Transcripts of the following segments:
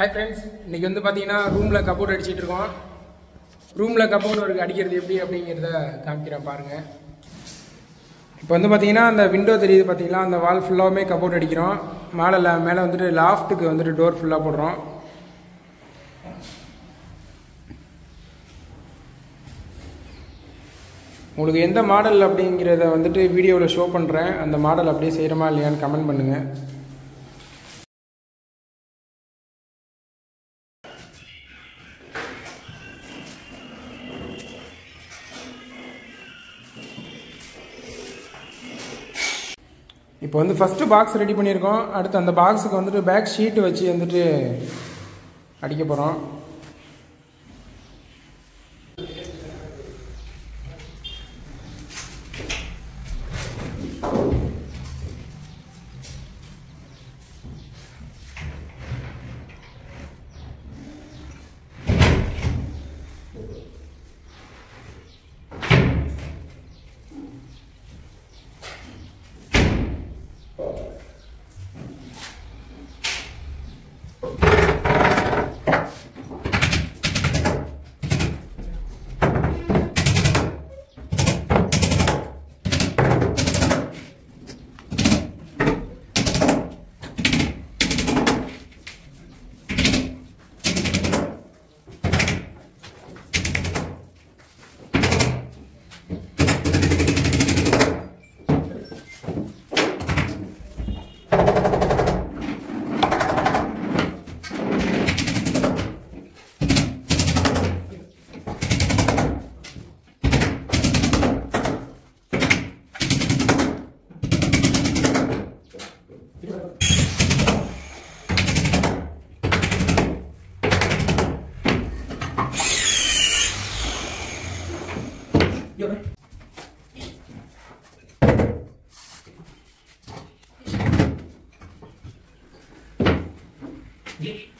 Hi friends இன்னைக்கு வந்து பார்த்தீங்கன்னா ரூமில் கபோர்ட் அடிச்சிட்டு இருக்கோம். ரூமில் கப்போர்ட் ஒரு அடிக்கிறது எப்படி அப்படிங்கிறத காமிக்கிறேன் பாருங்கள் இப்போ வந்து பார்த்தீங்கன்னா அந்த விண்டோ தெரியுது பார்த்தீங்களா அந்த வால் ஃபுல்லாகவுமே கபோர்ட் அடிக்கிறோம். மேலே மேலே வந்துட்டு லாஃப்ட்டுக்கு வந்துட்டு டோர் ஃபுல்லாக போடுறோம். உங்களுக்கு எந்த மாடல் அப்படிங்கிறத வந்துட்டு வீடியோவில் ஷோ பண்ணுறேன் அந்த மாடல் அப்படியே செய்கிறோமா இல்லையான்னு கமெண்ட் பண்ணுங்கள் இப்போ வந்து ஃபஸ்ட்டு பாக்ஸ் ரெடி பண்ணியிருக்கோம். அடுத்து அந்த பாக்ஸுக்கு வந்துட்டு பேக் ஷீட்டு வச்சு வந்துட்டு அடிக்க போகிறோம் de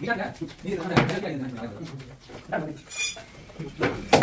見たくない。見たくない。見たくない。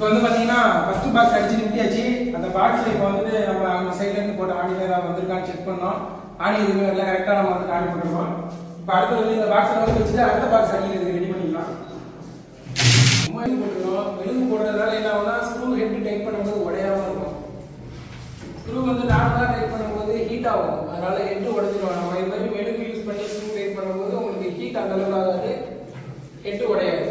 இப்போ வந்து பார்த்தீங்கன்னா ஃபர்ஸ்ட் பாக்ஸ் அடிச்சு நிறுத்தியாச்சு. அந்த பாக்ஸில் இப்போ வந்துட்டு நம்ம அவங்க சைட்லேருந்து போட்ட ஆணியில் ஏதாவது வந்திருக்கான்னு செக் பண்ணோம். ஆணி எதுவுமே எல்லாம் கரெக்டாக நம்ம வந்து ஆணி போட்டுருக்கோம் இப்போ அடுத்து வந்து இந்த பாக்ஸில் வந்து வச்சுட்டு அடுத்த பாக்ஸ் அடிக்கிறதுக்கு ரெடி பண்ணிக்கலாம் மெழுகு போட்டுருக்கோம் மெழுகு போடுறதுனால என்ன ஆகும்னா ஸ்க்ரூ ஹெட் டைப் பண்ணும்போது உடையாமல் இருக்கும். ஸ்க்ரூ வந்து நார்மலாக டைப் பண்ணும்போது ஹீட் ஆகும். அதனால ஹெட் உடஞ்சிடும் நம்ம இது மாதிரி மெழுகு யூஸ் பண்ணி ஸ்க்ரூ டைட் பண்ணும்போது உங்களுக்கு ஹீட் அந்த அளவுக்கு ஆகாது. ஹெட் உடையாது.